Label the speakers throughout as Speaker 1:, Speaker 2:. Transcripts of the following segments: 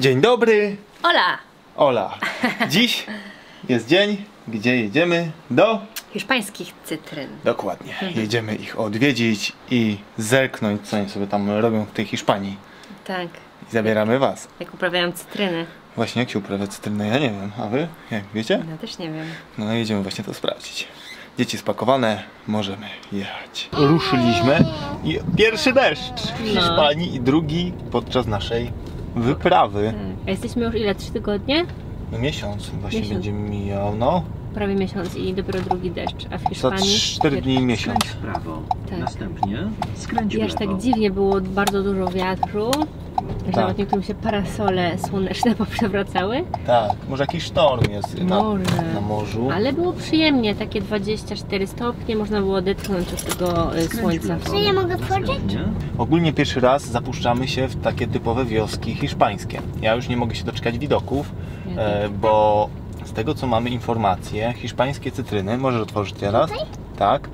Speaker 1: Dzień dobry,
Speaker 2: Ola!
Speaker 1: Ola. Dziś jest dzień, gdzie jedziemy do...
Speaker 2: Hiszpańskich cytryn.
Speaker 1: Dokładnie, jedziemy ich odwiedzić i zerknąć, co oni sobie tam robią w tej Hiszpanii.
Speaker 2: Tak.
Speaker 1: I zabieramy was.
Speaker 2: Jak uprawiają cytryny.
Speaker 1: Właśnie jak się uprawia cytrynę, ja nie wiem, a wy? Jak wiecie?
Speaker 2: Ja też nie wiem.
Speaker 1: No jedziemy właśnie to sprawdzić. Dzieci spakowane, możemy jechać. Ruszyliśmy i pierwszy deszcz w
Speaker 2: No.
Speaker 1: Hiszpanii i drugi podczas naszej wyprawy.
Speaker 2: Tak. A jesteśmy już ile? Trzy tygodnie?
Speaker 1: No miesiąc właśnie
Speaker 2: Miesiąc.
Speaker 1: będzie mijał, no.
Speaker 2: Prawie miesiąc i dopiero drugi deszcz. A w
Speaker 1: Za
Speaker 2: Hiszpanii...
Speaker 1: 4 dni miesiąc.
Speaker 3: Skręć w prawo.
Speaker 2: Tak.
Speaker 3: Następnie skręć
Speaker 2: I
Speaker 3: w
Speaker 2: aż
Speaker 3: lewo.
Speaker 2: tak dziwnie było, bardzo dużo wiatru. Że
Speaker 1: Tak.
Speaker 2: nawet niektórym się parasole słoneczne poprzewracały.
Speaker 1: Tak, może jakiś sztorm jest na,
Speaker 2: Może.
Speaker 1: na morzu.
Speaker 2: Ale było przyjemnie, takie 24 stopnie, można było odetchnąć od tego y,
Speaker 3: w
Speaker 2: słońca.
Speaker 4: Czy ja mogę wchodzić?
Speaker 1: Ogólnie pierwszy raz zapuszczamy się w takie typowe wioski hiszpańskie. Ja już nie mogę się doczekać widoków,
Speaker 2: Ja
Speaker 1: e, bo z tego co mamy informacje, hiszpańskie cytryny, możesz otworzyć teraz? Tak.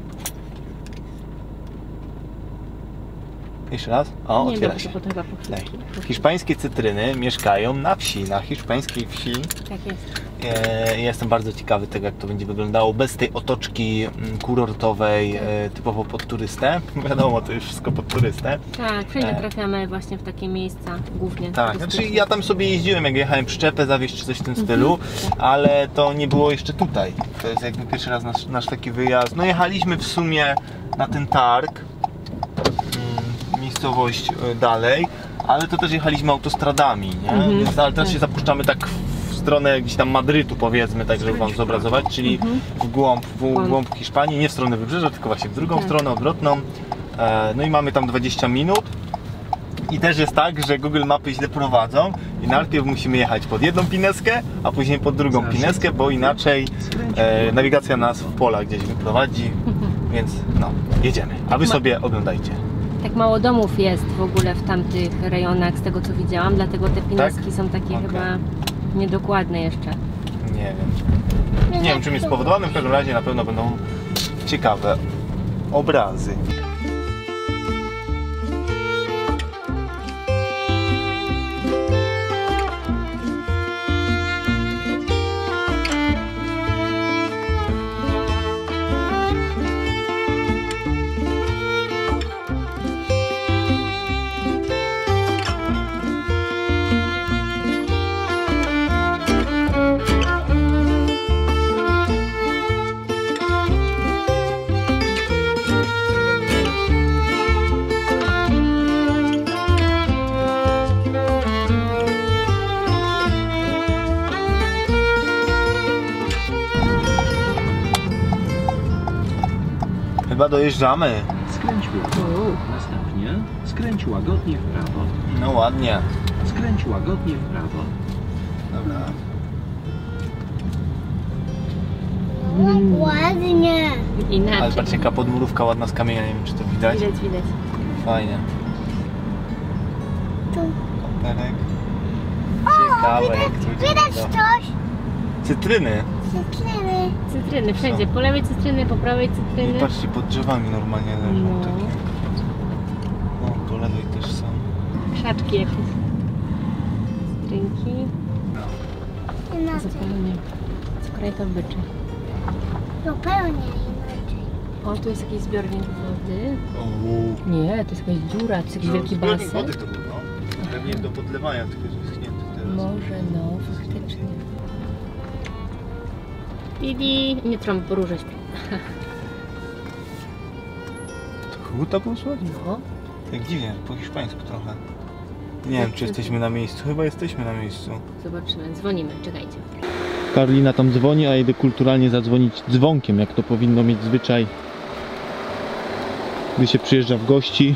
Speaker 1: Jeszcze raz? O,
Speaker 2: nie
Speaker 1: otwiera się.
Speaker 2: potem chyba.
Speaker 1: Hiszpańskie cytryny mieszkają na wsi, na hiszpańskiej wsi.
Speaker 2: Tak jest.
Speaker 1: E, jestem bardzo ciekawy tego, jak to będzie wyglądało bez tej otoczki mm, kurortowej, e, typowo pod turystę. Wiadomo, to już wszystko pod turystę.
Speaker 2: Tak, wszędzie
Speaker 1: E.
Speaker 2: trafiamy właśnie w takie miejsca głównie.
Speaker 1: Tak, znaczy ja tam sobie jeździłem, jak jechałem przyczepę zawieźć czy coś w tym stylu, ale to nie było jeszcze tutaj. To jest jakby pierwszy raz nasz, nasz taki wyjazd. No jechaliśmy w sumie na ten targ, miejscowość e, dalej, ale to też jechaliśmy autostradami, nie?
Speaker 2: Mhm,
Speaker 1: Więc, ale teraz
Speaker 2: tak.
Speaker 1: się zapuszczamy tak w stronę gdzieś tam Madrytu powiedzmy, tak żeby wam zobrazować, czyli w głąb, w
Speaker 2: Głąb.
Speaker 1: Hiszpanii, nie w stronę wybrzeża, tylko właśnie w drugą
Speaker 2: Tak.
Speaker 1: stronę, odwrotną. E, No i mamy tam 20 minut. I też jest tak, że Google Mapy źle prowadzą i najpierw musimy jechać pod jedną pineskę, a później pod drugą pineskę, bo inaczej e, nawigacja nas w pola gdzieś wyprowadzi, więc no, jedziemy. A wy sobie oglądajcie.
Speaker 2: Tak mało domów jest w ogóle w tamtych rejonach, z tego co widziałam, dlatego te pineski są takie
Speaker 1: Okej.
Speaker 2: chyba niedokładne jeszcze.
Speaker 1: Nie wiem. Nie wiem czym jest spowodowane, w każdym razie na pewno będą ciekawe obrazy. Dojeżdżamy.
Speaker 3: Skręć w lewo. Następnie skręć łagodnie w prawo.
Speaker 1: No ładnie.
Speaker 3: Skręć łagodnie w prawo.
Speaker 1: Dobra.
Speaker 4: Ładnie.
Speaker 1: Ale
Speaker 2: Inaczej.
Speaker 1: patrzcie jaka podmurówka ładna z kamienia, nie wiem czy to widać.
Speaker 2: Widać, widać.
Speaker 1: Fajnie.
Speaker 4: Tu.
Speaker 1: Koperek. Ciekawe jak to
Speaker 4: Widać
Speaker 1: wygląda.
Speaker 4: coś?
Speaker 1: Cytryny.
Speaker 4: Cytryny.
Speaker 2: Cytryny, wszędzie. Po lewej cytryny, po prawej
Speaker 1: I
Speaker 2: cytryny.
Speaker 1: patrzcie, pod drzewami normalnie leżą
Speaker 2: No.
Speaker 1: takie. O, po lewej też są.
Speaker 2: Krzaczki jakieś. Cytrynki. Zupełnie. Cukrajkowycze.
Speaker 4: Zupełnie inaczej.
Speaker 2: O, tu jest jakiś zbiornik wody.
Speaker 1: O,
Speaker 2: Nie, to jest jakaś dziura, to jest jakiś wielki
Speaker 1: zbiornik
Speaker 2: basen.
Speaker 1: wody to był, no. Pewnie do podlewania, tylko jest wyschnięty teraz.
Speaker 2: Może, no, faktycznie. Didi, nie trąb, róże śpią.
Speaker 1: To koguta posłać?
Speaker 2: No,
Speaker 1: Tak dziwnie, po hiszpańsku trochę. Nie wiem, czy jesteśmy na miejscu. Chyba jesteśmy na miejscu.
Speaker 2: zobaczymy, dzwonimy, czekajcie.
Speaker 1: Karolina tam dzwoni, a jedę kulturalnie zadzwonić dzwonkiem, jak to powinno mieć zwyczaj, gdy się przyjeżdża w gości.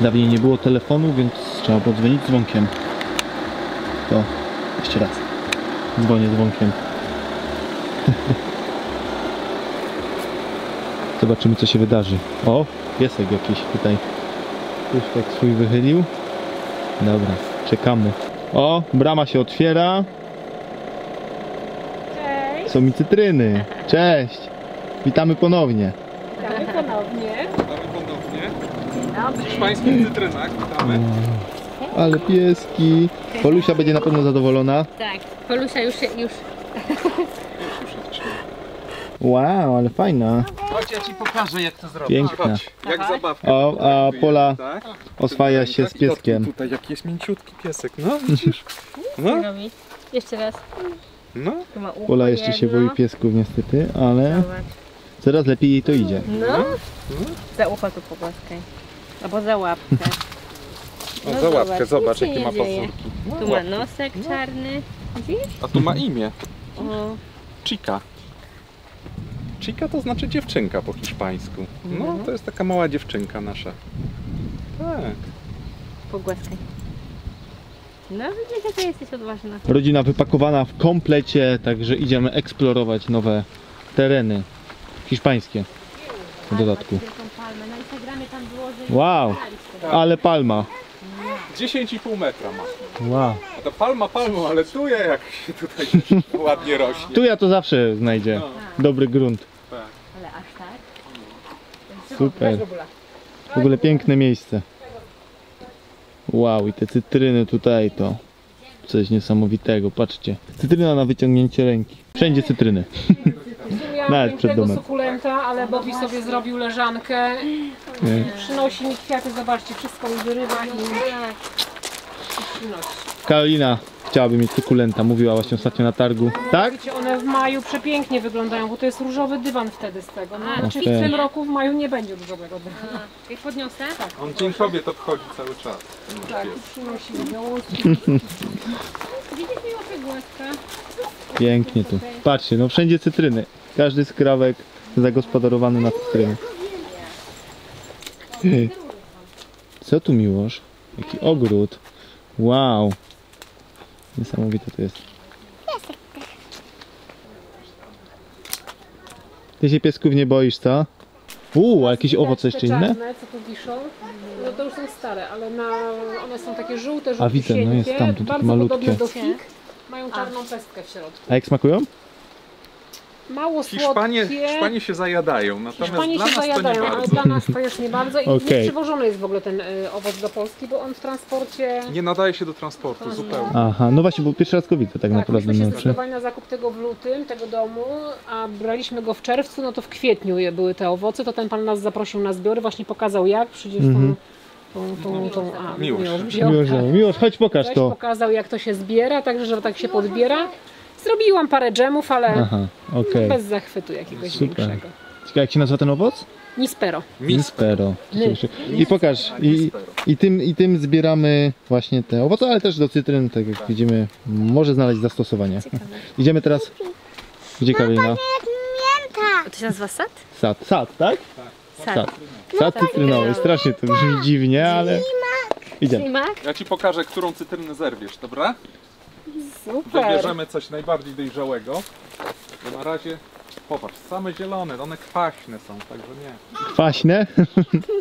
Speaker 1: Dawniej nie było telefonu, więc trzeba podzwonić dzwonkiem. To jeszcze raz. Dzwonię dzwonkiem. Zobaczymy, co się wydarzy. O, piesek jakiś tutaj. Puszczek swój wychylił. Dobra, czekamy. O, brama się otwiera.
Speaker 5: Cześć,
Speaker 1: Są mi cytryny. Cześć. Witamy ponownie.
Speaker 5: witamy ponownie.
Speaker 6: Witamy ponownie. W hiszpańskich cytrynach witamy.
Speaker 1: Ale pieski. Polusia będzie na pewno zadowolona.
Speaker 2: Tak, Polusia już się, już
Speaker 1: Wow, ale fajna.
Speaker 3: Chodź, ja ci pokażę jak to zrobić.
Speaker 1: Piękna.
Speaker 3: Chodź, jak zabawka.
Speaker 1: O, a Pola
Speaker 3: Tak?
Speaker 1: oswaja się z
Speaker 3: Tak,
Speaker 1: pieskiem.
Speaker 3: tu- Tutaj jaki jest mięciutki piesek, no widzisz? No.
Speaker 2: Jeszcze raz.
Speaker 3: no.
Speaker 2: Tu ma ucho
Speaker 1: Pola jeszcze się boi piesków niestety, ale
Speaker 2: Zobacz.
Speaker 1: coraz lepiej jej to idzie.
Speaker 2: No. Za ucho tu pogłaskaj. Albo za łapkę.
Speaker 3: O,
Speaker 2: No
Speaker 3: za łapkę,
Speaker 2: zobacz,
Speaker 3: jakie ma. No,
Speaker 2: Tu ma nosek czarny. Widzisz?
Speaker 3: A tu ma imię.
Speaker 2: O,
Speaker 3: Chica. Chica to znaczy dziewczynka po hiszpańsku. No,
Speaker 2: Mhm.
Speaker 3: to jest taka mała dziewczynka nasza. Tak.
Speaker 2: pogłaskaj. No widzisz, jaka jesteś odważna.
Speaker 1: Rodzina wypakowana w komplecie, także idziemy eksplorować nowe tereny hiszpańskie w dodatku.
Speaker 2: Na Instagramie tam było, że...
Speaker 1: Wow, ale palma.
Speaker 3: 10,5 metra ma.
Speaker 1: Wow.
Speaker 3: A to palma palmą, ale tu je jak się tutaj ładnie rośnie.
Speaker 1: Tu ja to zawsze znajdzie. Dobry grunt.
Speaker 3: Tak.
Speaker 2: Ale aż tak?
Speaker 1: Super. W ogóle piękne miejsce. Wow, i te cytryny tutaj to coś niesamowitego. Patrzcie. Cytryna na wyciągnięcie ręki. Wszędzie cytryny. Nawet przed domem.
Speaker 5: sukulenta, ale Bobby sobie zrobił leżankę.
Speaker 1: Nie.
Speaker 5: Przynosi mi kwiaty, zobaczcie, wszystko mi wyrywa i
Speaker 2: Tak.
Speaker 1: Karolina chciałaby mieć sukulenta, mówiła właśnie ostatnio na targu. Tak?
Speaker 5: Wiecie, one w maju przepięknie wyglądają, bo to jest różowy dywan wtedy z tego. No,
Speaker 2: A,
Speaker 1: okej.
Speaker 5: w tym roku w maju nie będzie różowego dywanu.
Speaker 2: Jak podniosę?
Speaker 3: On dzień kobiet obchodzi cały czas.
Speaker 5: Tak, i przynosi gałązki.
Speaker 2: Widzisz mi łapy?
Speaker 1: Pięknie tu. Patrzcie, no wszędzie cytryny. Każdy skrawek zagospodarowany na cytryny. Co tu miłosz? Jaki ogród. Wow. Niesamowite to jest. Ty się piesków nie boisz, co? Uuu, a jakieś owoce jeszcze inne?
Speaker 5: czarne, co tu wiszą, no to już są stare, ale na, one są takie żółte,
Speaker 1: A, widzę, no jest tam, tu takie
Speaker 5: bardzo
Speaker 1: malutkie.
Speaker 5: podobne do fig. Mają czarną pestkę w środku.
Speaker 1: A jak smakują?
Speaker 5: Mało
Speaker 3: Hiszpanie,
Speaker 5: słodkie.
Speaker 3: Hiszpanie się zajadają, natomiast
Speaker 5: Hiszpanie
Speaker 3: dla
Speaker 5: się
Speaker 3: nas to nie
Speaker 5: zajadają, ale
Speaker 3: bardzo.
Speaker 5: dla nas to już nie bardzo i nie
Speaker 1: Okej.
Speaker 5: przywożony jest w ogóle ten y, owoc do Polski, bo on w transporcie...
Speaker 3: Nie nadaje się do transportu zupełnie.
Speaker 1: Aha, no właśnie, bo pierwszy raz go widzę tak,
Speaker 5: Tak,
Speaker 1: naprawdę.
Speaker 5: myśmy się
Speaker 1: No,
Speaker 5: na zakup tego w lutym, tego domu, a braliśmy go w czerwcu, no to w kwietniu były te owoce, to ten pan nas zaprosił na zbiory, właśnie pokazał jak, przyjdzie
Speaker 1: Mhm.
Speaker 5: tą, tą, tą, tą, a,
Speaker 3: Miłosz.
Speaker 5: wziął,
Speaker 1: Miłosz,
Speaker 5: tak.
Speaker 1: Miłosz, chodź pokaż
Speaker 5: Ktoś
Speaker 1: to.
Speaker 5: pokazał jak to się zbiera, także że tak się podbiera. Zrobiłam parę dżemów, ale
Speaker 1: Aha, okej.
Speaker 5: bez zachwytu jakiegoś
Speaker 1: Super.
Speaker 5: większego.
Speaker 1: Ciekawe jak się nazywa ten owoc?
Speaker 5: Nispero.
Speaker 1: Mispero.
Speaker 5: My.
Speaker 1: I pokaż, i, i, tym, i tym zbieramy właśnie te owoce, ale też do cytryn, tak jak widzimy, może znaleźć zastosowanie. Idziemy teraz, gdzie Karolina?
Speaker 2: To się nazywa sad?
Speaker 1: Sad, sad, tak?
Speaker 2: Sad.
Speaker 1: Sad. Sad cytrynowy, strasznie to brzmi dziwnie, ale idziemy.
Speaker 3: Ja ci pokażę, którą cytrynę zerwiesz, dobra?
Speaker 5: Super.
Speaker 3: Wybierzemy coś najbardziej dojrzałego. Bo na razie, popatrz, same zielone, one kwaśne są, także nie.
Speaker 1: Kwaśne?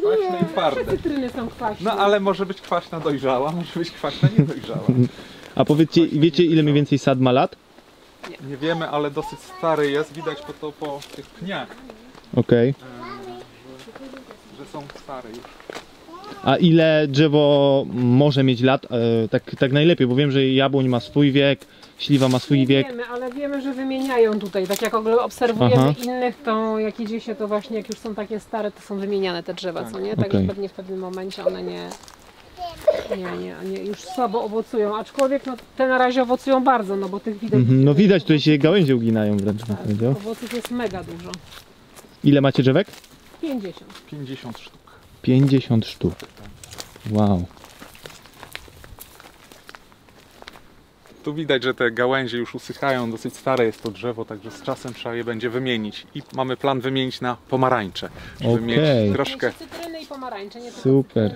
Speaker 3: Kwaśne i twarde.
Speaker 5: Cytryny są kwaśne.
Speaker 3: No ale może być kwaśna dojrzała, może być kwaśna niedojrzała.
Speaker 1: A powiedzcie, wiecie ile mniej więcej sad ma lat?
Speaker 3: Nie wiemy, ale dosyć stary jest, widać po to po tych pniach,
Speaker 1: Okej.
Speaker 3: że są stare już.
Speaker 1: A ile drzewo może mieć lat? E, tak, tak najlepiej, bo wiem, że jabłoń ma swój wiek, śliwa ma swój
Speaker 5: Nie
Speaker 1: wiek.
Speaker 5: wiemy, ale wiemy, że wymieniają tutaj. Tak jak ogóle obserwujemy
Speaker 1: Aha.
Speaker 5: innych, to jak idzie się to właśnie, jak już są takie stare, to są wymieniane te drzewa, co nie? Także
Speaker 1: Okej.
Speaker 5: pewnie w pewnym momencie one nie, nie, nie, nie już słabo owocują. Aczkolwiek no, te na razie owocują bardzo, no bo tych widać.
Speaker 1: Mhm, no widać, tutaj się gałęzie uginają wręcz. bym
Speaker 5: Tak,
Speaker 1: powiedział.
Speaker 5: owoców jest mega dużo.
Speaker 1: Ile macie drzewek?
Speaker 5: 50.
Speaker 3: 50 sztuk.
Speaker 1: 50 sztuk. Wow.
Speaker 3: Tu widać, że te gałęzie już usychają, dosyć stare jest to drzewo, także z czasem trzeba je będzie wymienić. I mamy plan wymienić na pomarańcze, żeby
Speaker 1: Okej.
Speaker 3: mieć troszkę.
Speaker 5: Cytryny i pomarańcze, nie
Speaker 1: Super.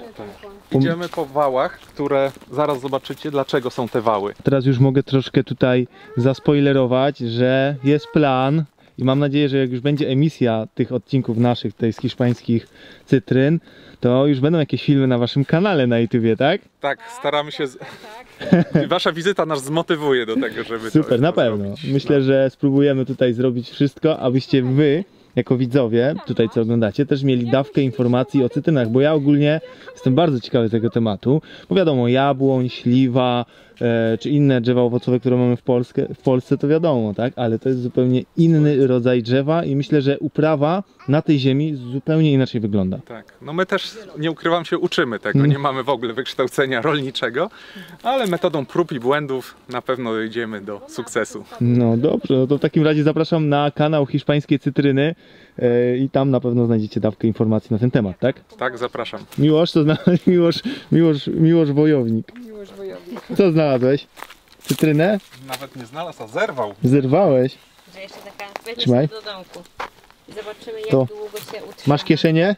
Speaker 1: Pom-
Speaker 3: Idziemy po wałach, które zaraz zobaczycie, dlaczego są te wały.
Speaker 1: Teraz już mogę troszkę tutaj zaspoilerować, że jest plan i mam nadzieję, że jak już będzie emisja tych odcinków naszych, tej z hiszpańskich cytryn, to już będą jakieś filmy na waszym kanale na YouTubie, tak?
Speaker 3: Tak, staramy się. Z... Wasza wizyta nas zmotywuje do tego, żeby.
Speaker 1: Super,
Speaker 3: to,
Speaker 1: na pewno. Myślę, że spróbujemy tutaj zrobić wszystko, abyście wy jako widzowie, tutaj co oglądacie, też mieli dawkę informacji o cytrynach, bo ja ogólnie jestem bardzo ciekawy tego tematu, bo wiadomo, jabłoń, śliwa, czy inne drzewa owocowe, które mamy w, Polsce, w Polsce, to wiadomo, tak? Ale to jest zupełnie inny rodzaj drzewa i myślę, że uprawa na tej ziemi zupełnie inaczej wygląda.
Speaker 3: Tak, no my też, nie ukrywam się, uczymy tego,
Speaker 1: Mm.
Speaker 3: nie mamy w ogóle wykształcenia rolniczego, ale metodą prób i błędów na pewno dojdziemy do sukcesu.
Speaker 1: No dobrze, no to w takim razie zapraszam na kanał Hiszpańskie Cytryny e, i tam na pewno znajdziecie dawkę informacji na ten temat, tak?
Speaker 3: Tak, zapraszam.
Speaker 1: Miłosz, to znalazłeś? Miłosz, Miłosz, Miłosz Wojownik.
Speaker 5: Miłość wojownik.
Speaker 1: Co znalazłeś? Cytrynę?
Speaker 3: Nawet nie znalazł, a zerwał.
Speaker 1: Zerwałeś.
Speaker 2: Że jeszcze taka do domku. I zobaczymy jak
Speaker 1: To.
Speaker 2: długo się utrzyma.
Speaker 1: Masz kieszenie?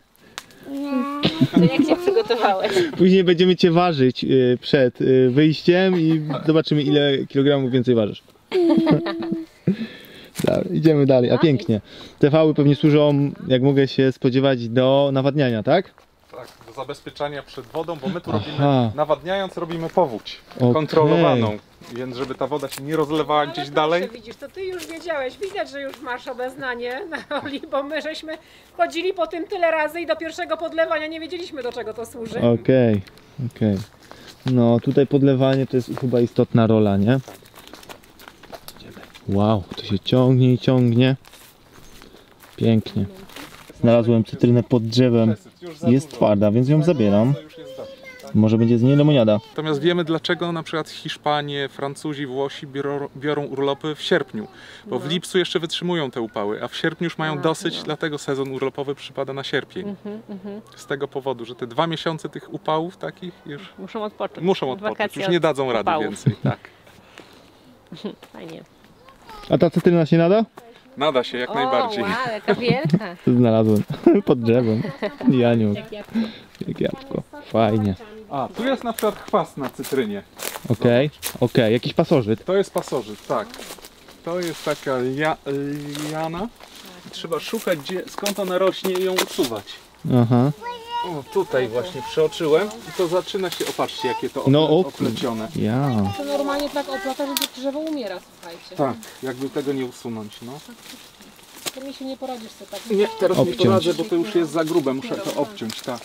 Speaker 2: To jak się przygotowałeś?
Speaker 1: Później będziemy cię ważyć y, przed y, wyjściem i zobaczymy ile kilogramów więcej ważysz. Dobra, idziemy dalej, a pięknie. Te fały pewnie służą, jak mogę się spodziewać, do nawadniania, tak?
Speaker 3: Tak, do zabezpieczania przed wodą, bo my tu
Speaker 1: Aha.
Speaker 3: robimy, nawadniając robimy powódź
Speaker 1: Okej.
Speaker 3: kontrolowaną, więc żeby ta woda się nie rozlewała gdzieś dalej.
Speaker 5: widzisz, to ty już wiedziałeś, widać, że już masz obeznanie na roli, bo my żeśmy chodzili po tym tyle razy i do pierwszego podlewania nie wiedzieliśmy do czego to służy.
Speaker 1: Okej, okej. No tutaj podlewanie to jest chyba istotna rola, nie? Wow, to się ciągnie i ciągnie. Pięknie. Znalazłem cytrynę pod drzewem. Jest twarda, więc ją zabieram. Może będzie z niej lemoniada.
Speaker 3: Natomiast wiemy dlaczego na przykład Hiszpanie, Francuzi, Włosi biorą, biorą urlopy w sierpniu, bo w lipcu jeszcze wytrzymują te upały, a w sierpniu już mają dosyć, dlatego sezon urlopowy przypada na sierpień. Z tego powodu, że te dwa miesiące tych upałów takich już
Speaker 2: Muszą odpocząć.
Speaker 3: muszą odpocząć, już nie dadzą rady
Speaker 2: upałów.
Speaker 3: więcej. Tak.
Speaker 2: Fajnie.
Speaker 1: A ta cytryna się nada?
Speaker 3: Nada się jak
Speaker 2: o,
Speaker 3: najbardziej.
Speaker 2: wow, jaka wielka.
Speaker 1: To znalazłem. Pod drzewem. Janiu,
Speaker 2: Jak jabłko.
Speaker 1: jak jabłko. Fajnie.
Speaker 3: A, tu jest na przykład chwast na cytrynie.
Speaker 1: Okej, okej. Jakiś pasożyt.
Speaker 3: To jest pasożyt, tak. To jest taka lia, liana. Trzeba szukać gdzie, skąd ona rośnie i ją usuwać.
Speaker 1: Aha.
Speaker 3: O, tutaj właśnie przeoczyłem i to zaczyna się, opatrzcie jakie to
Speaker 1: No, o-
Speaker 3: oplecione.
Speaker 1: Ja.
Speaker 5: To normalnie tak oplata, że to drzewo umiera, słuchajcie.
Speaker 3: Tak, jakby tego nie usunąć, no.
Speaker 5: To mi się nie poradzisz sobie tak.
Speaker 3: Nie, teraz nie
Speaker 1: Obciąć.
Speaker 3: poradzę, bo to już jest za grube, muszę to obciąć, tak.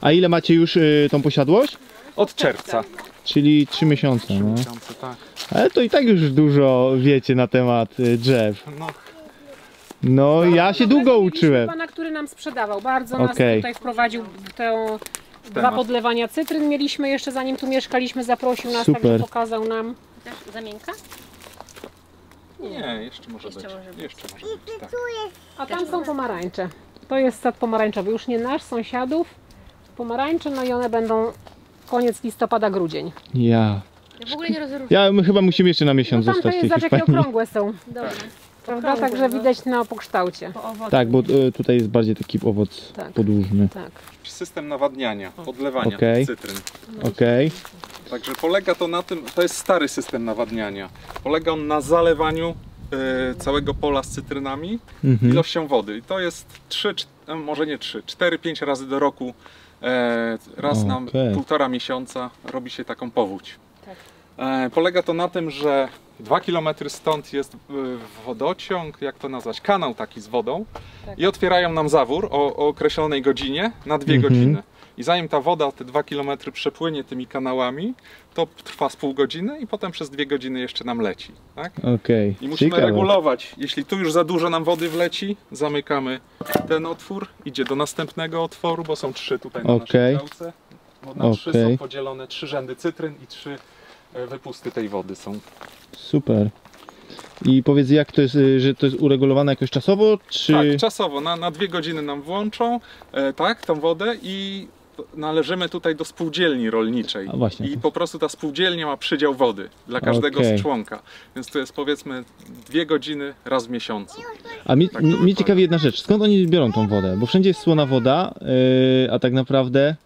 Speaker 1: A ile macie już y, tą posiadłość?
Speaker 3: Od czerwca.
Speaker 1: Czyli 3 miesiące, no.
Speaker 3: Miesiące, tak.
Speaker 1: Ale to i tak już dużo wiecie na temat y, drzew.
Speaker 3: No,
Speaker 1: No ja się długo uczyłem.
Speaker 5: pana, który nam sprzedawał. Bardzo nas
Speaker 1: Okej.
Speaker 5: tutaj wprowadził w tę dwa
Speaker 3: Temat.
Speaker 5: podlewania cytryn. Mieliśmy jeszcze zanim tu mieszkaliśmy, zaprosił nas,
Speaker 1: Super.
Speaker 5: także pokazał nam.
Speaker 2: Też zamienka?
Speaker 3: nie, jeszcze może
Speaker 2: Jeszcze
Speaker 3: być.
Speaker 2: może być.
Speaker 3: Jeszcze może być, tak.
Speaker 5: A tam są pomarańcze. To jest sad pomarańczowy, już nie nasz, sąsiadów. Pomarańcze, no i one będą koniec listopada, grudzień.
Speaker 1: Ja.
Speaker 2: Ja w ogóle nie rozróżniam.
Speaker 1: Ja my chyba musimy jeszcze na miesiąc
Speaker 5: No tam to
Speaker 1: zostać w
Speaker 5: jest,
Speaker 1: tej
Speaker 5: zobacz jakie
Speaker 1: Hiszpanii.
Speaker 5: okrągłe są.
Speaker 2: Dobra.
Speaker 5: Prawda? Także widać na pokształcie.
Speaker 2: Po owocu.
Speaker 1: Tak, bo y, tutaj jest bardziej taki owoc
Speaker 5: Tak.
Speaker 1: podłużny.
Speaker 5: Tak.
Speaker 3: System nawadniania, podlewania
Speaker 1: Okej.
Speaker 3: cytryn.
Speaker 1: Okej.
Speaker 3: Także polega to na tym, to jest stary system nawadniania. Polega on na zalewaniu e, całego pola z cytrynami
Speaker 1: Mhm.
Speaker 3: ilością wody. I to jest 3, może nie 3, 4-5 razy do roku, e, raz na
Speaker 1: Okej.
Speaker 3: półtora miesiąca robi się taką powódź. E, polega to na tym, że 2 km stąd jest e, wodociąg, jak to nazwać, kanał taki z wodą
Speaker 5: Tak.
Speaker 3: i otwierają nam zawór o, o określonej godzinie na 2
Speaker 1: Mhm.
Speaker 3: godziny. I zanim ta woda te 2 km przepłynie tymi kanałami, to trwa z pół godziny i potem przez 2 godziny jeszcze nam leci. Tak?
Speaker 1: Okej.
Speaker 3: I musimy
Speaker 1: Ciekawe.
Speaker 3: regulować. Jeśli tu już za dużo nam wody wleci, zamykamy ten otwór, idzie do następnego otworu, bo są trzy tutaj na
Speaker 1: Okej.
Speaker 3: naszej działce. Bo na trzy
Speaker 1: Okej.
Speaker 3: są podzielone trzy rzędy cytryn i trzy wypusty tej wody są.
Speaker 1: Super. I powiedz jak to jest, y, że to jest uregulowane jakoś czasowo, czy...
Speaker 3: Tak, czasowo, na, na dwie godziny nam włączą, e, tak, tą wodę i należymy tutaj do spółdzielni rolniczej.
Speaker 1: A właśnie.
Speaker 3: I po prostu ta spółdzielnia ma przydział wody dla każdego
Speaker 1: Okej.
Speaker 3: z członka. Więc to jest powiedzmy dwie godziny raz w miesiącu.
Speaker 1: A mi,
Speaker 3: Tak,
Speaker 1: mi,
Speaker 3: wychodzi.
Speaker 1: ciekawi jedna rzecz, skąd oni biorą tą wodę? Bo wszędzie jest słona woda, yy, a tak naprawdę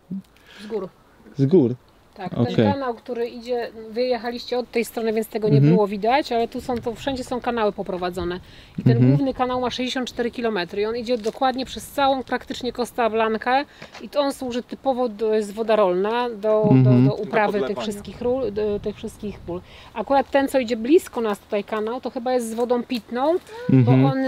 Speaker 5: Z gór.
Speaker 1: z gór.
Speaker 5: Tak,
Speaker 1: Okej.
Speaker 5: ten kanał, który idzie, wyjechaliście od tej strony, więc tego nie
Speaker 1: Mhm.
Speaker 5: było widać, ale tu są, to wszędzie są kanały poprowadzone. I ten
Speaker 1: Mhm.
Speaker 5: główny kanał ma 64 km i on idzie dokładnie przez całą praktycznie Costa Blanca i to on służy typowo, do, jest woda rolna, do,
Speaker 1: Mhm.
Speaker 5: do, do uprawy tych
Speaker 3: podlewania.
Speaker 5: wszystkich, ról, do, tych wszystkich pól. Akurat ten, co idzie blisko nas tutaj kanał, to chyba jest z wodą pitną, bo
Speaker 1: Mhm.
Speaker 5: on,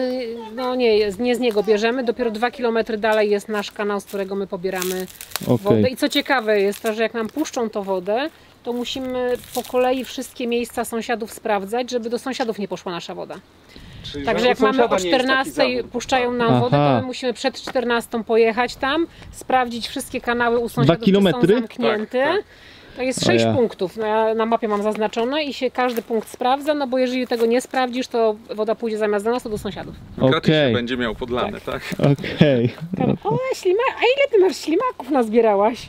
Speaker 5: no nie, nie z niego bierzemy, dopiero 2 km dalej jest nasz kanał, z którego my pobieramy
Speaker 1: Okej.
Speaker 5: wodę. I co ciekawe jest to, że jak nam puszczą wodę, to musimy po kolei wszystkie miejsca sąsiadów sprawdzać, żeby do sąsiadów nie poszła nasza woda.
Speaker 3: Czyli,
Speaker 5: Także
Speaker 3: że
Speaker 5: jak mamy o
Speaker 3: nie jest taki
Speaker 5: 14
Speaker 3: zawód.
Speaker 5: puszczają nam
Speaker 1: Aha.
Speaker 5: wodę, to my musimy przed 14 pojechać tam, sprawdzić wszystkie kanały u sąsiadów,
Speaker 1: kilometry?
Speaker 5: są zamknięte.
Speaker 3: Tak, tak.
Speaker 5: To jest
Speaker 1: O
Speaker 5: 6
Speaker 1: ja.
Speaker 5: punktów, na, na mapie mam zaznaczone i się każdy punkt sprawdza, no bo jeżeli tego nie sprawdzisz, to woda pójdzie zamiast do nas, to do sąsiadów.
Speaker 1: Okej.
Speaker 3: będzie miał podlane, tak?
Speaker 1: Okej.
Speaker 5: O, ślima... a ile ty masz ślimaków nazbierałaś?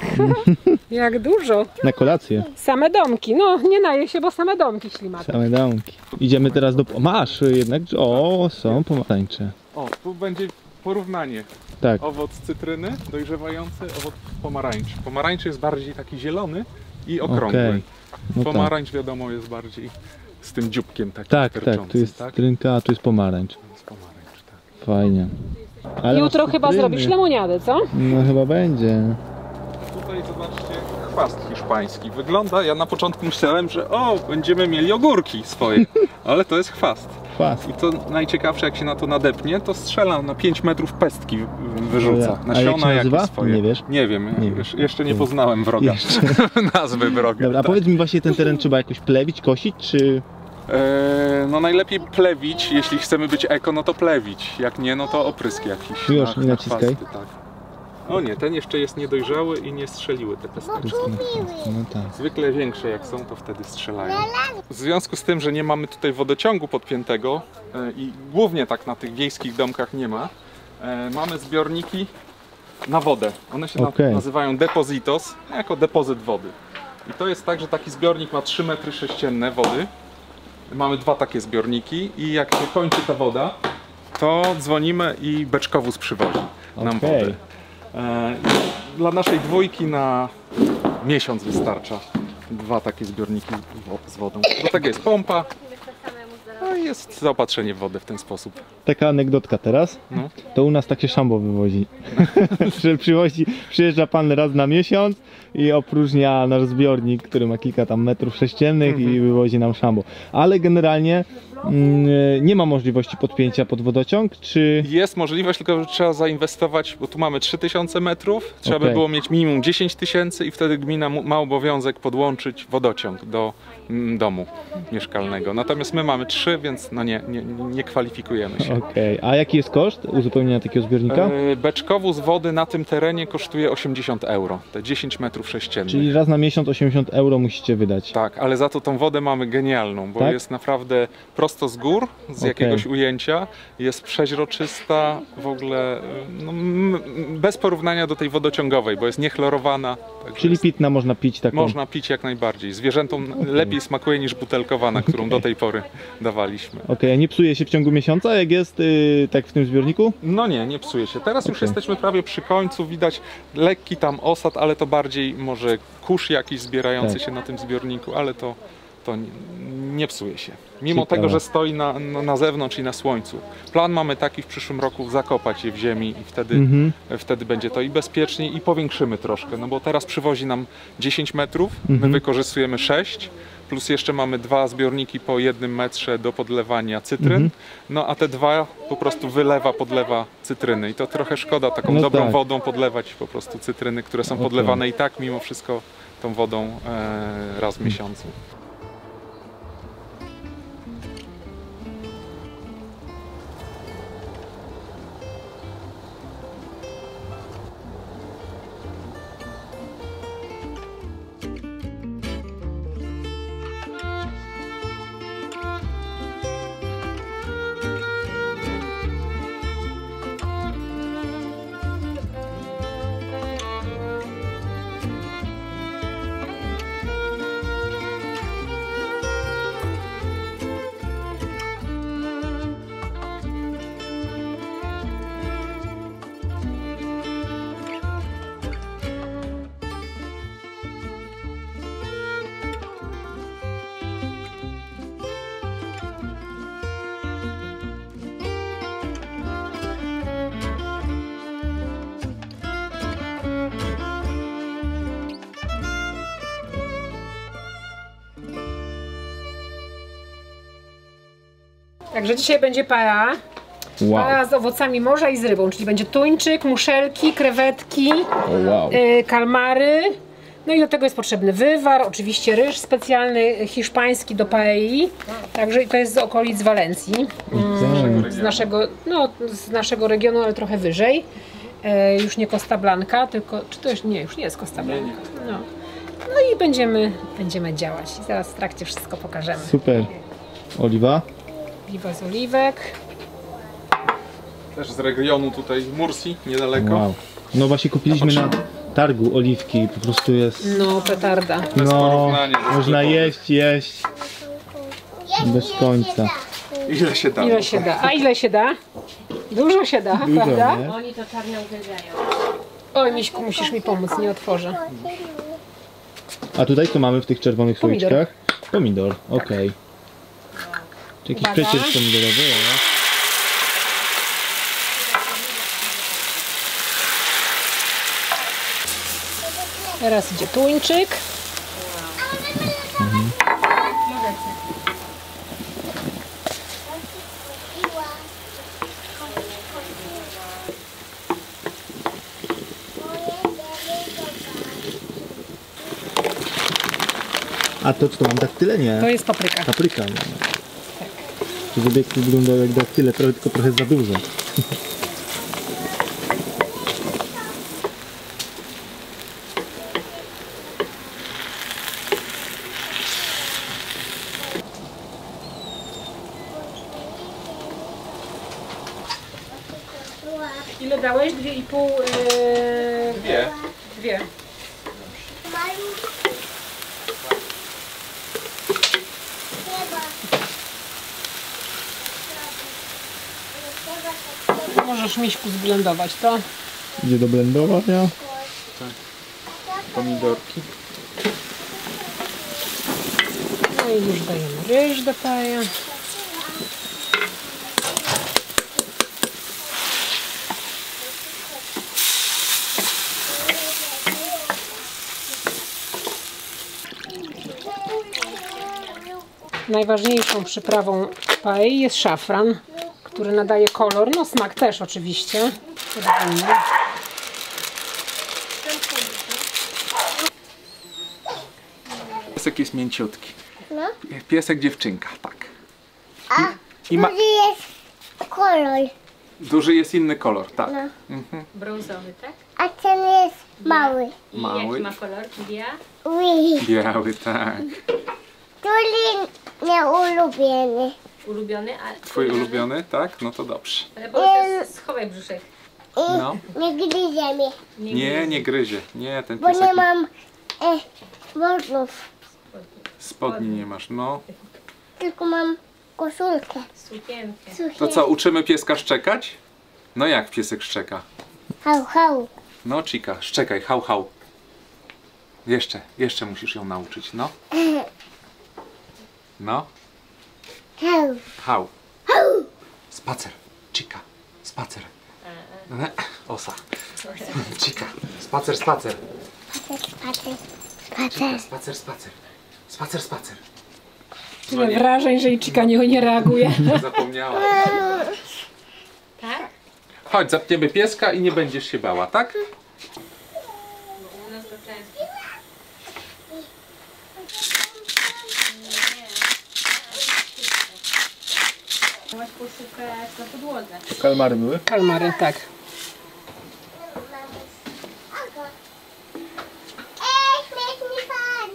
Speaker 5: Jak dużo.
Speaker 1: Na kolację.
Speaker 5: Same domki. No, nie naje się, bo same domki ślimaków.
Speaker 1: Same damki. Idziemy teraz do... Masz jednak... O, są pomarańcze.
Speaker 3: O, tu będzie porównanie.
Speaker 1: Tak.
Speaker 3: Owoc cytryny dojrzewający, owoc pomarańczy. Pomarańczy jest bardziej taki zielony i okrągły.
Speaker 1: Okej. No tak.
Speaker 3: Pomarańcz wiadomo jest bardziej z tym dzióbkiem takim
Speaker 1: Tak, tak. Tu jest
Speaker 3: tak?
Speaker 1: cytrynka, a tu jest pomarańcz.
Speaker 3: To jest pomarańcz, tak.
Speaker 1: Fajnie. Ale
Speaker 5: Jutro chyba zrobisz lemoniadę, co?
Speaker 1: No chyba będzie.
Speaker 3: Tutaj zobaczcie chwast hiszpański. Wygląda, ja na początku myślałem, że o, będziemy mieli ogórki swoje, ale to jest chwast.
Speaker 1: Kwas.
Speaker 3: I to najciekawsze, jak się na to nadepnie, to strzela na 5 metrów pestki wyrzuca.
Speaker 1: A jak się
Speaker 3: Nasiona jakieś swoje.
Speaker 1: Nie wiesz?
Speaker 3: Nie wiem,
Speaker 1: Nie wiesz.
Speaker 3: jeszcze nie poznałem wroga.
Speaker 1: Jeszcze.
Speaker 3: Nazwy wroga.
Speaker 1: Dobra, a
Speaker 3: tak.
Speaker 1: powiedz mi właśnie ten teren trzeba jakoś plewić, kosić, czy...
Speaker 3: Eee, no najlepiej plewić, jeśli chcemy być eko, no to plewić. Jak nie, no to oprysk jakiś.
Speaker 1: Już,
Speaker 3: na-
Speaker 1: nie
Speaker 3: na
Speaker 1: naciskaj.
Speaker 3: chwasty, tak. O nie, ten jeszcze jest niedojrzały i nie strzeliły te pesteczki.
Speaker 1: No tak.
Speaker 3: Zwykle większe jak są, to wtedy strzelają. W związku z tym, że nie mamy tutaj wodociągu podpiętego e, i głównie tak na tych wiejskich domkach nie ma, e, mamy zbiorniki na wodę. One się
Speaker 1: Okej.
Speaker 3: nazywają depositos, jako depozyt wody. I to jest tak, że taki zbiornik ma 3 metry sześcienne wody. Mamy dwa takie zbiorniki i jak się kończy ta woda, to dzwonimy i beczkowóz przywozi nam
Speaker 1: Okej.
Speaker 3: wodę. E, Dla naszej dwójki na miesiąc wystarcza dwa takie zbiorniki z wodą. Do tego jest pompa, no i jest zaopatrzenie w wodę w ten sposób.
Speaker 1: Taka anegdotka teraz.
Speaker 3: No.
Speaker 1: To u nas takie szambo wywozi. Że przywozi, przyjeżdża pan raz na miesiąc i opróżnia nasz zbiornik, który ma kilka tam metrów sześciennych i
Speaker 3: Mhm.
Speaker 1: wywozi nam szambo. Ale generalnie mm, nie ma możliwości podpięcia pod wodociąg, czy...
Speaker 3: Jest możliwość, tylko że trzeba zainwestować, bo tu mamy 3000 metrów, trzeba by
Speaker 1: Okej.
Speaker 3: było mieć minimum 10 tysięcy i wtedy gmina ma obowiązek podłączyć wodociąg do mm, domu mieszkalnego. Natomiast my mamy 3, więc no nie, nie, nie kwalifikujemy się.
Speaker 1: Okej, a jaki jest koszt uzupełnienia takiego zbiornika?
Speaker 3: E, Beczkowóz wody na tym terenie kosztuje 80 euro, te 10 metrów sześciennych.
Speaker 1: Czyli raz na miesiąc 80 euro musicie wydać.
Speaker 3: Tak, ale za to tą wodę mamy genialną, bo
Speaker 1: Tak?
Speaker 3: jest naprawdę prosto z gór, z
Speaker 1: Okej.
Speaker 3: jakiegoś ujęcia, jest przeźroczysta, w ogóle no, bez porównania do tej wodociągowej, bo jest niechlorowana.
Speaker 1: Czyli
Speaker 3: jest,
Speaker 1: pitna można pić taką.
Speaker 3: można pić jak najbardziej. Zwierzętom lepiej smakuje niż butelkowana, którą do tej pory dawaliśmy.
Speaker 1: Okej, a nie psuje się w ciągu miesiąca, jak jest yy, tak w tym zbiorniku?
Speaker 3: No nie, nie psuje się. Teraz już
Speaker 1: Okej.
Speaker 3: jesteśmy prawie przy końcu, widać lekki tam osad, ale to bardziej może kurz jakiś zbierający
Speaker 1: Tak.
Speaker 3: się na tym zbiorniku, ale to, to nie, nie psuje się. Mimo
Speaker 1: Ciekawe.
Speaker 3: tego, że stoi na, na, zewnątrz i na słońcu. Plan mamy taki w przyszłym roku zakopać je w ziemi i wtedy,
Speaker 1: Mhm.
Speaker 3: wtedy będzie to i bezpieczniej i powiększymy troszkę, no bo teraz przywozi nam 10 metrów, my
Speaker 1: Mhm.
Speaker 3: wykorzystujemy 6, plus jeszcze mamy dwa zbiorniki po jednym metrze do podlewania cytryn,
Speaker 1: Mhm.
Speaker 3: no a te dwa po prostu wylewa, podlewa cytryny i to trochę szkoda taką
Speaker 1: No
Speaker 3: dobrą
Speaker 1: tak.
Speaker 3: wodą podlewać po prostu cytryny, które są
Speaker 1: Okej.
Speaker 3: podlewane i tak mimo wszystko tą wodą e, raz w miesiącu.
Speaker 5: Także dzisiaj będzie para.
Speaker 1: Wow.
Speaker 5: Para z owocami morza i z rybą, czyli będzie tuńczyk, muszelki, krewetki,
Speaker 1: wow.
Speaker 5: y, kalmary. No i do tego jest potrzebny wywar, oczywiście ryż specjalny hiszpański do paei. Także to jest z okolic Walencji,
Speaker 1: Okej.
Speaker 5: z naszego, no, z naszego regionu, ale trochę wyżej. E, już nie Costa Blanca, tylko, czy to już nie, już nie jest Costa Blanca. No. no i będziemy, będziemy działać. I zaraz w trakcie wszystko pokażemy.
Speaker 1: Super. Oliwa?
Speaker 5: Piwo z oliwek.
Speaker 3: Też z regionu tutaj Mursi, niedaleko.
Speaker 1: Wow. No właśnie kupiliśmy na targu oliwki, po prostu jest...
Speaker 5: No, petarda.
Speaker 3: Bez
Speaker 1: No, można jeść, jeść. Bez końca.
Speaker 3: Ile się da?
Speaker 5: Ile się da? A ile się da? Dużo się da,
Speaker 1: Dużo,
Speaker 5: prawda?
Speaker 1: nie?
Speaker 2: Oni to czarne uwielbiają.
Speaker 5: Oj, Miśku, musisz mi pomóc, nie otworzę.
Speaker 1: A tutaj co mamy w tych czerwonych
Speaker 5: Pomidor.
Speaker 1: słoiczkach? Pomidor, okej. Czy jakiś
Speaker 5: Uwaga.
Speaker 1: przecież pomidorowy, ale...
Speaker 5: Teraz idzie tuńczyk.
Speaker 1: A to co, mam daktyle? Nie.
Speaker 5: To jest papryka.
Speaker 1: Papryka. Nie. Czy obiekty wyglądają jak daktyle, trochę, tylko trochę za dużo.
Speaker 5: Ile dałeś? Dwie i pół. Yy...
Speaker 3: Dwie.
Speaker 5: Dwie. Możesz Miśku zblendować to.
Speaker 1: Idzie do blendowania.
Speaker 3: Pomidorki.
Speaker 5: No i już dajemy ryż do paja. Najważniejszą przyprawą paei jest szafran, który nadaje kolor, no smak też oczywiście.
Speaker 3: Piesek jest mięciutki.
Speaker 4: No.
Speaker 3: Piesek dziewczynka, tak.
Speaker 4: A,
Speaker 3: I ma...
Speaker 4: duży jest kolor.
Speaker 3: Duży jest inny kolor, tak.
Speaker 4: No.
Speaker 2: Brązowy, tak?
Speaker 4: A ten jest mały.
Speaker 2: I
Speaker 3: Mały.
Speaker 2: jaki ma kolor?
Speaker 4: Ui.
Speaker 3: Biały, tak.
Speaker 4: Który nieulubiony.
Speaker 2: Ulubiony, a
Speaker 3: Twój ulubiony, tak? No to dobrze.
Speaker 2: Ale powiedz, schowaj brzuszek.
Speaker 4: I
Speaker 3: No.
Speaker 4: nie gryzie mnie,
Speaker 3: Nie, nie gryzie. Nie, ten
Speaker 4: bo
Speaker 3: piesek
Speaker 4: nie mam e, włosów.
Speaker 3: spodni nie masz. No.
Speaker 4: Tylko mam koszulkę.
Speaker 2: Sukienkę.
Speaker 3: To co, uczymy pieska szczekać? No jak piesek szczeka?
Speaker 4: Hał, hał.
Speaker 3: No, Chica, szczekaj, hał, hał. Jeszcze, jeszcze musisz ją nauczyć, no. No,
Speaker 4: Hał.
Speaker 3: hał. Spacer, Chica, spacer. Ne, Osa. Chica, spacer, spacer.
Speaker 4: Spacer, spacer,
Speaker 3: Chica,
Speaker 4: spacer.
Speaker 3: spacer, spacer. Spacer, spacer.
Speaker 5: Tyle wrażeń, że Ichika nie, nie reaguje.
Speaker 3: Zapomniała.
Speaker 2: Tak?
Speaker 3: Chodź, zapniemy pieska i nie będziesz się bała, tak?
Speaker 2: U nas to często. Chciałaś poszukać na podłodze.
Speaker 1: Kalmary były?
Speaker 5: Kalmary, tak.
Speaker 4: Ej, śmiech mi pan.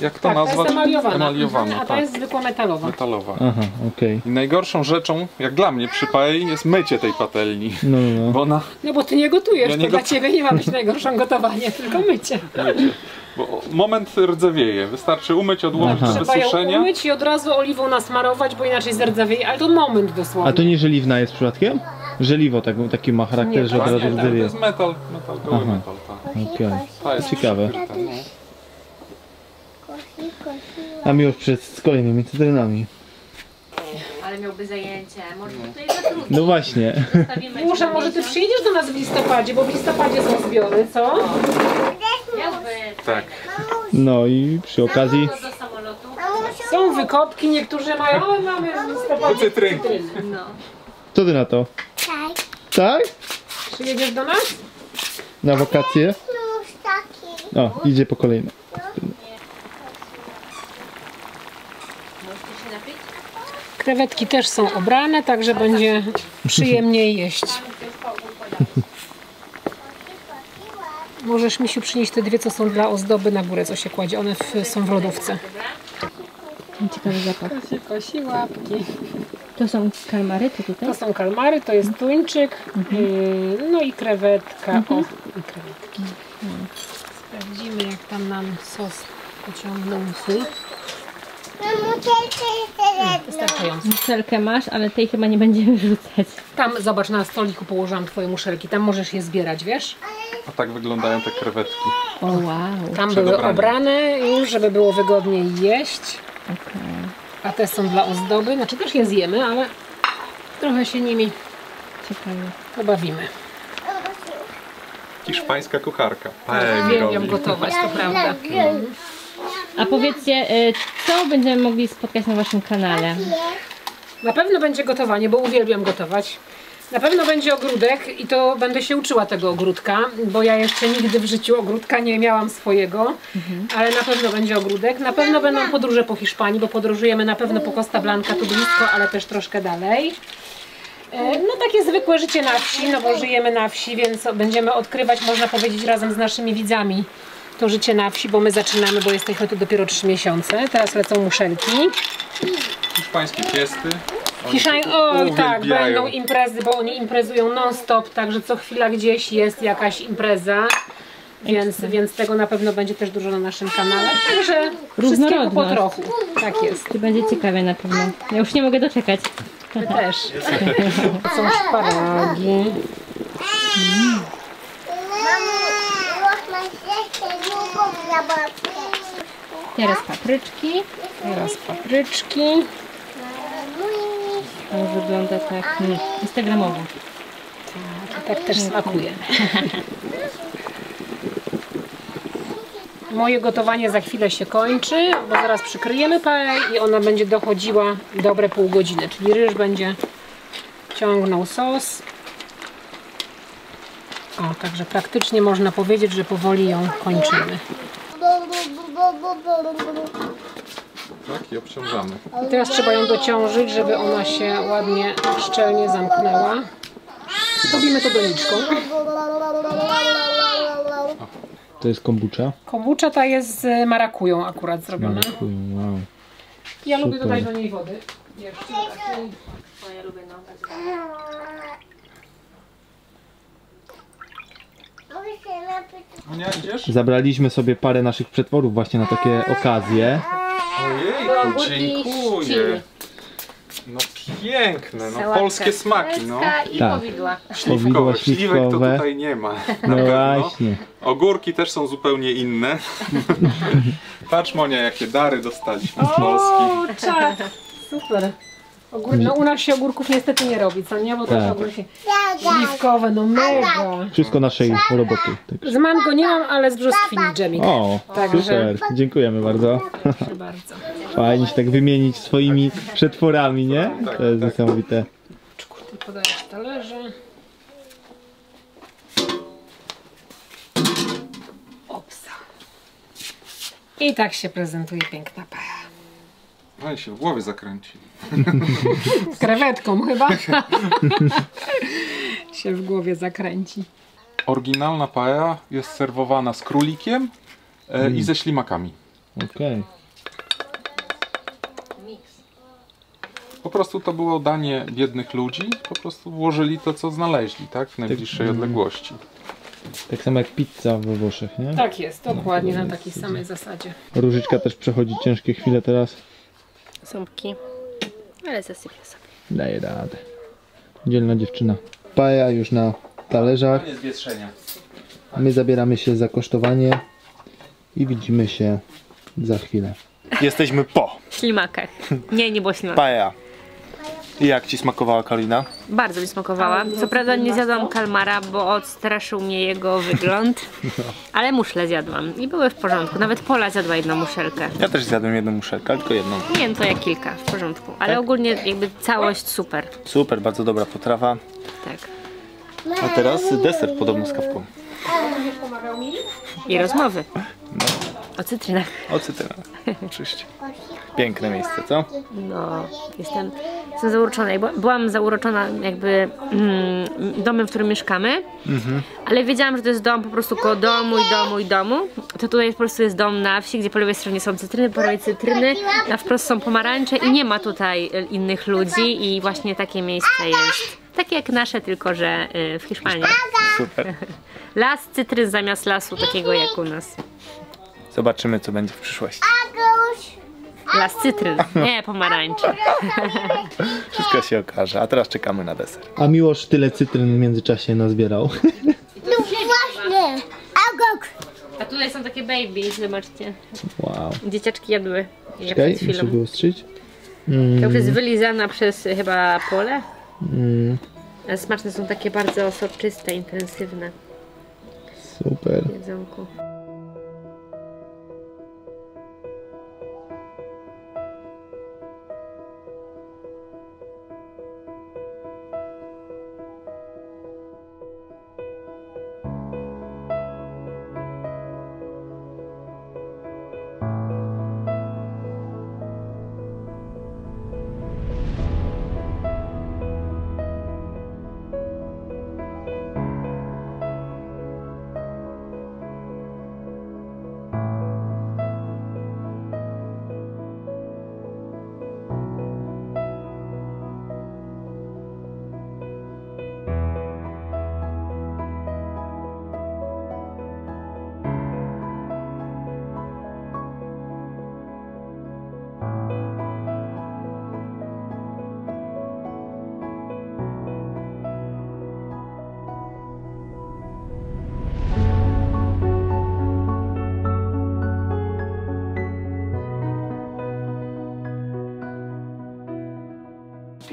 Speaker 3: Jak to
Speaker 5: Tak, to jest
Speaker 3: nazwać?
Speaker 5: emaliowana.
Speaker 3: Emaliowana,
Speaker 5: A to
Speaker 3: tak.
Speaker 5: jest zwykła metalowa.
Speaker 3: Metalowa.
Speaker 1: Aha, okej.
Speaker 3: I najgorszą rzeczą, jak dla mnie przy paei, jest mycie tej patelni.
Speaker 1: No, no, no.
Speaker 3: Bo ona
Speaker 5: No bo ty nie gotujesz,
Speaker 3: Ja nie
Speaker 5: to dla ciebie nie ma być najgorszą gotowanie, tylko mycie.
Speaker 3: Bo moment rdzewieje. Wystarczy umyć, odłożyć
Speaker 1: Aha.
Speaker 3: do
Speaker 5: Trzeba ją
Speaker 3: wysuszenia.
Speaker 5: umyć i od razu oliwą nasmarować, bo inaczej zerdzewieje, ale to moment dosłownie.
Speaker 1: A to nie żeliwna jest przypadkiem? Żeliwo tak, taki ma charakter,
Speaker 5: Nie,
Speaker 1: że od
Speaker 3: Tak,
Speaker 1: razu
Speaker 3: nie, tak, to
Speaker 1: rdzewie.
Speaker 3: jest metal, metal, goły
Speaker 1: Aha.
Speaker 3: metal, tak.
Speaker 1: Okej.
Speaker 3: To jest
Speaker 1: Ciekawe.
Speaker 3: no.
Speaker 1: A miłość przed z kolejnymi cytrynami.
Speaker 2: Ale miałby zajęcie. Może to jest za trudno.
Speaker 1: No właśnie.
Speaker 5: Muszę, może ty przyjedziesz do nas w listopadzie, bo w listopadzie są zbiory, co?
Speaker 3: Tak.
Speaker 1: No i przy okazji.
Speaker 5: Są wykopki, niektórzy mają, ale mamy w listopadzie cytryny.
Speaker 2: No.
Speaker 6: Co ty na to?
Speaker 4: Tak.
Speaker 6: Tak?
Speaker 5: Przyjedziesz do nas?
Speaker 6: Na wakacje? O, idzie po kolejne.
Speaker 5: Krewetki też są obrane, także będzie przyjemniej jeść. Możesz Misiu przynieść te dwie, co są dla ozdoby na górę, co się kładzie. One w, są w lodówce.
Speaker 2: Ciekawy zapach.
Speaker 5: się kosi łapki.
Speaker 2: To są kalmary, to tutaj?
Speaker 5: To są kalmary, to jest tuńczyk, yy, no i krewetka. O, i krewetki. Sprawdzimy, jak tam nam sos pociągnął.
Speaker 4: Jedno.
Speaker 5: Wystarczająco.
Speaker 2: Muszelkę masz, ale tej chyba nie będziemy wrzucać.
Speaker 5: Tam, zobacz, na stoliku położyłam twoje muszelki. Tam możesz je zbierać, wiesz?
Speaker 3: A tak wyglądają te krewetki.
Speaker 2: O wow.
Speaker 5: Tam były obrane już, żeby było wygodniej jeść.
Speaker 2: Okej.
Speaker 5: A te są dla ozdoby. Znaczy też je zjemy, ale trochę się nimi
Speaker 2: Ciekawe.
Speaker 5: pobawimy.
Speaker 3: Hiszpańska kucharka. Paella
Speaker 5: Uwielbiam
Speaker 3: robi.
Speaker 5: gotować, to prawda.
Speaker 2: A powiedzcie, y, co będziemy mogli spotkać na waszym kanale?
Speaker 5: Na pewno będzie gotowanie, bo uwielbiam gotować. Na pewno będzie ogródek i to będę się uczyła tego ogródka, bo ja jeszcze nigdy w życiu ogródka nie miałam swojego, ale na pewno będzie ogródek. Na pewno będą podróże po Hiszpanii, bo podróżujemy na pewno po Costa Blanca, tu blisko, ale też troszkę dalej. E, No takie zwykłe życie na wsi, no bo żyjemy na wsi, więc będziemy odkrywać, można powiedzieć, razem z naszymi widzami to życie na wsi, bo my zaczynamy, bo jesteśmy tu dopiero 3 miesiące. Teraz lecą muszelki.
Speaker 3: Hiszpańskie piesty. Oni
Speaker 5: Hiszpań, oj tak, będą imprezy, bo oni imprezują non-stop, także co chwila gdzieś jest jakaś impreza. Więc, więc tego na pewno będzie też dużo na naszym kanale. Także wszystkiego po
Speaker 2: Różnorodność.
Speaker 5: trochu. Tak jest.
Speaker 2: To będzie ciekawe na pewno. Ja już nie mogę doczekać.
Speaker 5: Ty też. Są szparagi.
Speaker 4: Mamo, już masz jeszcze długą zabawkę.
Speaker 2: Teraz papryczki.
Speaker 5: Teraz papryczki.
Speaker 2: To wygląda tak mm, instagramowo.
Speaker 5: Tak też smakuje. Moje gotowanie za chwilę się kończy, bo zaraz przykryjemy paję i ona będzie dochodziła dobre pół godziny, czyli ryż będzie ciągnął sos. O, także praktycznie można powiedzieć, że powoli ją kończymy.
Speaker 3: Tak, i obciążamy.
Speaker 5: I teraz trzeba ją dociążyć, żeby ona się ładnie, szczelnie zamknęła. Robimy to doniczką.
Speaker 6: To jest kombucha?
Speaker 5: Kombucha ta jest z marakują akurat zrobiona.
Speaker 6: Wow.
Speaker 5: Ja lubię
Speaker 6: Super.
Speaker 5: dodać do niej wody. Jeszcze takiej.
Speaker 3: Monia, idziesz?
Speaker 6: Zabraliśmy sobie parę naszych przetworów właśnie na takie okazje.
Speaker 3: Ojejku, dziękuję. No piękne, no
Speaker 2: Sałatka
Speaker 3: polskie smaki, no.
Speaker 2: I
Speaker 6: Tak.
Speaker 2: powidła.
Speaker 3: Śliwkowe, śliwek to tutaj nie ma.
Speaker 6: No
Speaker 3: Na pewno.
Speaker 6: właśnie.
Speaker 3: Ogórki też są zupełnie inne. Patrz Monia, jakie dary dostaliśmy z Polski.
Speaker 5: O, czak. Super. Ogór, no u nas się ogórków niestety nie robi, co nie? Bo to
Speaker 6: Tak.
Speaker 5: są ogórki śliwkowe, no mega.
Speaker 6: Wszystko naszej roboty. Tak.
Speaker 5: Z mango nie mam, ale z brzoskwini dżemik.
Speaker 6: O,
Speaker 5: Także-
Speaker 6: super. Dziękujemy bardzo.
Speaker 5: Proszę bardzo.
Speaker 6: Fajnie się tak wymienić swoimi przetworami, nie? To jest niesamowite.
Speaker 5: I podajesz talerze. Opsa. I tak się prezentuje piękna paja.
Speaker 3: No i się w głowie zakręci.
Speaker 5: Z krewetką chyba. się w głowie zakręci.
Speaker 3: Oryginalna paella jest serwowana z królikiem e, i ze ślimakami.
Speaker 6: Okej.
Speaker 3: Po prostu to było danie biednych ludzi, po prostu włożyli to, co znaleźli, tak? W najbliższej odległości.
Speaker 6: Tak samo jak pizza we Włoszech, nie?
Speaker 5: Tak jest, dokładnie na takiej samej zasadzie.
Speaker 6: Różyczka też przechodzi ciężkie chwile teraz.
Speaker 2: Ząbki. Ale zasypię sobie.
Speaker 6: Daje radę. Dzielna dziewczyna. Paja już na talerzach.
Speaker 1: Koniec wietrzenia.
Speaker 6: My zabieramy się za kosztowanie i widzimy się za chwilę.
Speaker 1: Jesteśmy po
Speaker 2: ślimakach. Nie, nie było ślimak.
Speaker 1: paja. I jak ci smakowała Karolina?
Speaker 2: Bardzo mi smakowała. Co prawda nie zjadłam kalmara, bo odstraszył mnie jego wygląd, ale muszle zjadłam i były w porządku. Nawet Pola zjadła jedną muszelkę.
Speaker 1: Ja też zjadłem jedną muszelkę, tylko jedną.
Speaker 2: Nie wiem, to jak kilka, w porządku. Ale
Speaker 1: Tak?
Speaker 2: ogólnie jakby całość super.
Speaker 1: Super, bardzo dobra potrawa.
Speaker 2: Tak.
Speaker 1: A teraz deser podobno z kawką.
Speaker 2: I rozmowy. O cytrynach.
Speaker 1: O cytrynach. Oczywiście. Piękne miejsce, co?
Speaker 2: No, jestem, jestem zauroczona. Byłam zauroczona jakby mm, domem, w którym mieszkamy, ale wiedziałam, że to jest dom po prostu koło domu i domu i domu. To tutaj po prostu jest dom na wsi, gdzie po lewej stronie są cytryny, po prawej cytryny, a wprost są pomarańcze i nie ma tutaj y, innych ludzi i właśnie takie miejsce jest. Takie jak nasze, tylko że y, w Hiszpanii.
Speaker 1: Super.
Speaker 2: Las cytryn zamiast lasu takiego jak u nas.
Speaker 1: Zobaczymy, co będzie w przyszłości.
Speaker 2: Las cytryn, nie pomarańcze.
Speaker 1: Wszystko się okaże. A teraz czekamy na deser.
Speaker 6: A Miłosz tyle cytryn w międzyczasie nazbierał.
Speaker 4: No właśnie. Aguś.
Speaker 2: A tutaj są takie baby, zobaczcie.
Speaker 6: Wow.
Speaker 2: Dzieciaczki jadły je
Speaker 6: Czekaj,
Speaker 2: przed
Speaker 6: muszę wyostrzyć.
Speaker 2: To już jest wylizana przez chyba pole.
Speaker 6: Mm,
Speaker 2: Ale smaczne są takie bardzo soczyste, intensywne
Speaker 6: super.
Speaker 2: w jedzonku.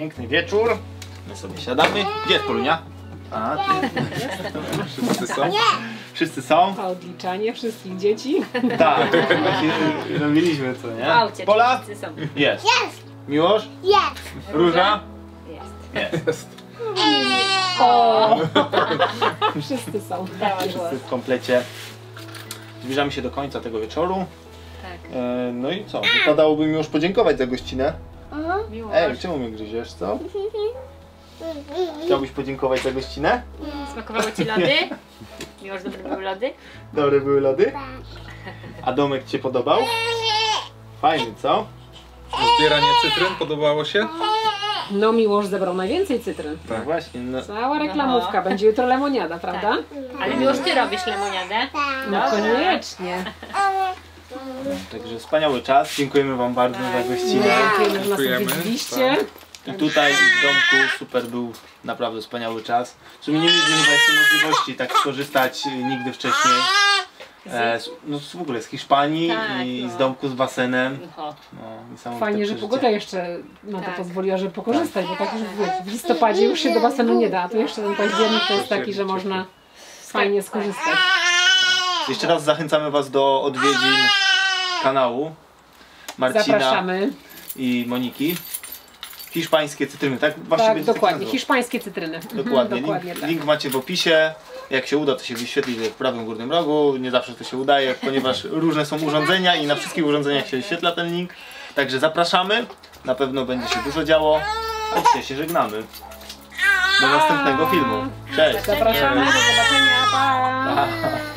Speaker 1: Piękny wieczór. My sobie siadamy. Gdzie jest Polunia? A, ty.
Speaker 3: Wszyscy są?
Speaker 1: Wszyscy są?
Speaker 5: A odliczanie wszystkich dzieci.
Speaker 1: Tak. Właśnie robiliśmy co, nie? Pola?
Speaker 2: wszyscy są.
Speaker 1: Jest. Miłosz?
Speaker 4: Jest.
Speaker 1: Róża?
Speaker 2: Jest.
Speaker 1: Jest.
Speaker 5: Wszyscy są.
Speaker 1: Wszyscy w komplecie. Zbliżamy się do końca tego wieczoru.
Speaker 2: Tak.
Speaker 1: E, no i co? Wypadałoby mi już podziękować za gościnę.
Speaker 2: Miło.
Speaker 1: Ej, czemu mnie gryziesz, co? Chciałbyś podziękować za gościnę?
Speaker 2: Smakowały Ci lody? Miłość dobre były lody?
Speaker 1: Dobre były lody? A domek Ci się podobał? Fajny, co?
Speaker 3: Zbieranie cytryn podobało się?
Speaker 5: No Miłosz zebrał najwięcej cytryn.
Speaker 1: No właśnie, no,
Speaker 5: Cała reklamówka. Będzie jutro lemoniada, prawda?
Speaker 2: Ale Miłość, Ty robisz lemoniadę?
Speaker 5: No koniecznie.
Speaker 1: Także wspaniały czas. Dziękujemy Wam bardzo za gościnę.
Speaker 5: Dziękujemy,
Speaker 3: Dziękujemy.
Speaker 5: odwiedziliście.
Speaker 1: I tutaj w domku super był naprawdę wspaniały czas. W sumie nie mieliśmy chyba jeszcze możliwości tak skorzystać nigdy wcześniej. E, s- no w ogóle z Hiszpanii
Speaker 2: Tak,
Speaker 1: i
Speaker 2: no.
Speaker 1: z domku z basenem. No, niesamowite
Speaker 5: Fajnie, że
Speaker 1: przeżycie.
Speaker 5: pogoda jeszcze na to
Speaker 2: Tak.
Speaker 5: pozwoliła, żeby pokorzystać, bo tak już wiesz, w listopadzie już się do basenu nie da, a to jeszcze ten październik to jest taki, że można fajnie skorzystać.
Speaker 1: Jeszcze raz zachęcamy Was do odwiedzin kanału Marcina
Speaker 5: Zapraszamy.
Speaker 1: i Moniki. Hiszpańskie cytryny, tak? Właśnie
Speaker 5: Tak, dokładnie. Hiszpańskie cytryny. Mhm,
Speaker 1: Dokładnie.
Speaker 5: dokładnie
Speaker 1: link,
Speaker 5: tak.
Speaker 1: link macie w opisie. Jak się uda, to się wyświetli w prawym górnym rogu. Nie zawsze to się udaje, ponieważ różne są urządzenia i na wszystkich urządzeniach się wyświetla ten link. Także zapraszamy. Na pewno będzie się dużo działo. A dzisiaj się żegnamy. Do następnego filmu. Cześć.
Speaker 5: Zapraszamy, do zobaczenia, pa!
Speaker 1: Pa.